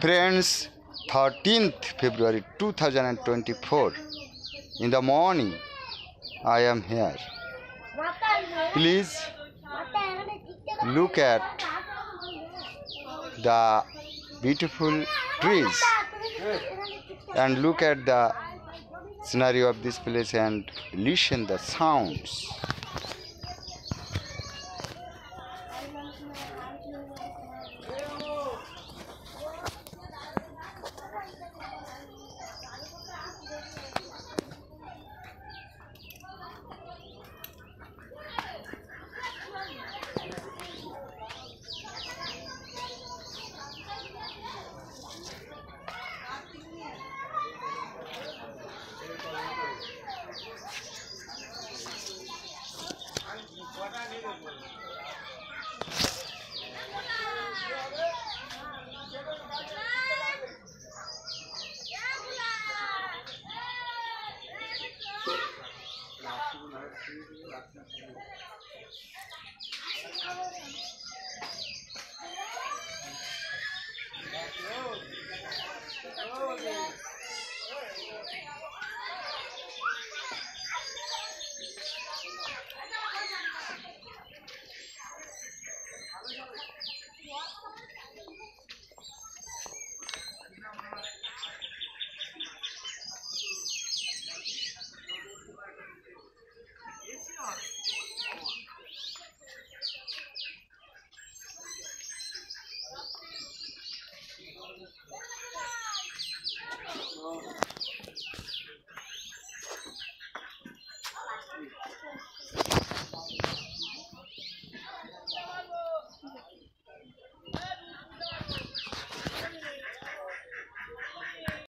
Friends, 13th February 2024, in the morning, I am here. Please look at the beautiful trees and look at the scenario of this place and listen the sounds. আপনার